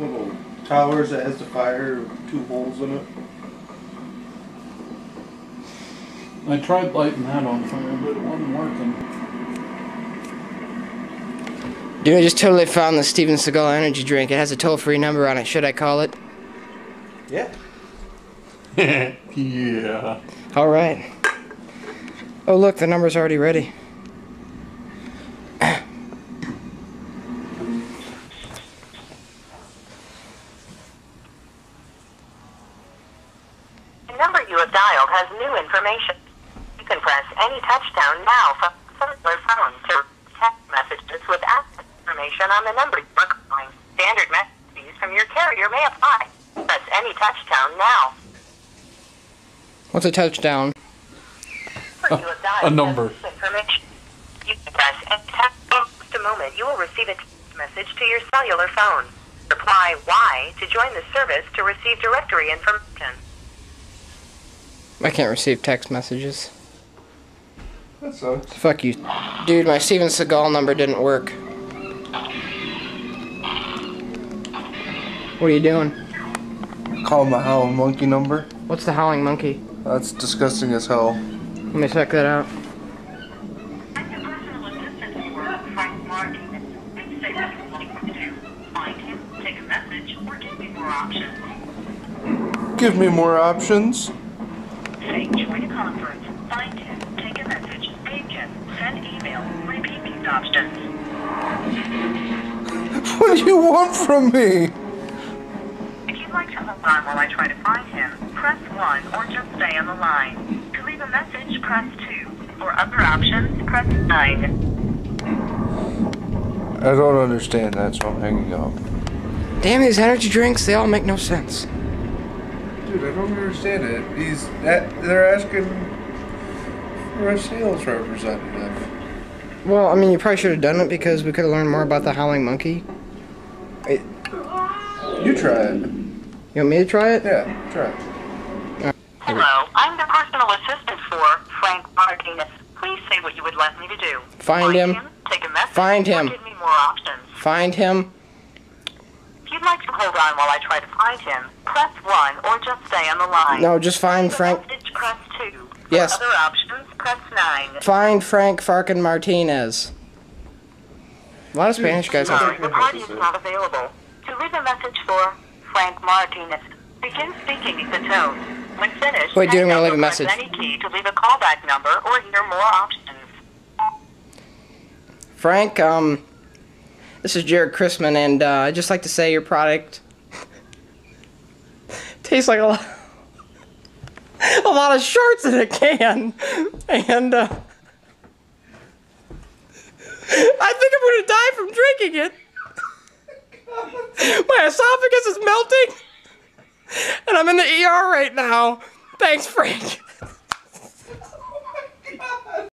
one of those towers that has the fire, two holes in it. I tried lighting that on fire, but it wasn't working. Dude, I just totally found the Steven Seagal energy drink. It has a toll-free number on it. Should I call it? Yeah. yeah. All right. Oh, look, the number's already ready. Number you have dialed has new information. You can press any touchdown now from cellular phone to text messages with access information on the number you are calling. Standard messages from your carrier may apply. Press any touchdown now. What's a touchdown? Number you have dialed a number. Information. You can press any touchdown. In just a moment, you will receive a text message to your cellular phone. Reply Y to join the service to receive directory information. I can't receive text messages. That sucks. Fuck you. Dude, my Steven Seagal number didn't work. What are you doing? Call my howling monkey number. What's the howling monkey? That's disgusting as hell. Let me check that out. I'm your personal assistant for Frank Martin. Please say what you'd like to do. Find him, take a message, or give me more options. Give me more options. Say join a conference, find him, take a message, page him, send email, repeat these options. What do you want from me? If you'd like to hold on while I try to find him, press 1 or just stay on the line. To leave a message, press 2. For other options, press 9. I don't understand that, so I'm hanging up. Damn these energy drinks, they all make no sense. Dude, I don't understand it. He's that they're asking for a sales representative. Well, I mean, you probably should have done it because we could have learned more about the howling monkey. You try it. You want me to try it? Yeah, try it. Hello, I'm the personal assistant for Frank Martinez. Please say what you would like me to do. Find him. take a message, Find or him. give me more options. Find him. Like to hold on while I try to find him, press 1 or just stay on the line. No, just find Frank. message, press 2. Yes. For other options, press 9. Find Frank Farkin Martinez. A lot of Spanish guys. Sorry, have the party is not available. To leave a message for Frank Martinez, begin speaking at the tone. When finished, Wait, dude, I'm gonna leave a message. any key to leave a callback number or hear more options. Frank, um, this is Jared Christman, and uh, I'd just like to say your product tastes like a lot, a lot of shorts in a can, and uh, I think I'm gonna die from drinking it. My esophagus is melting, and I'm in the ER right now. Thanks, Frank.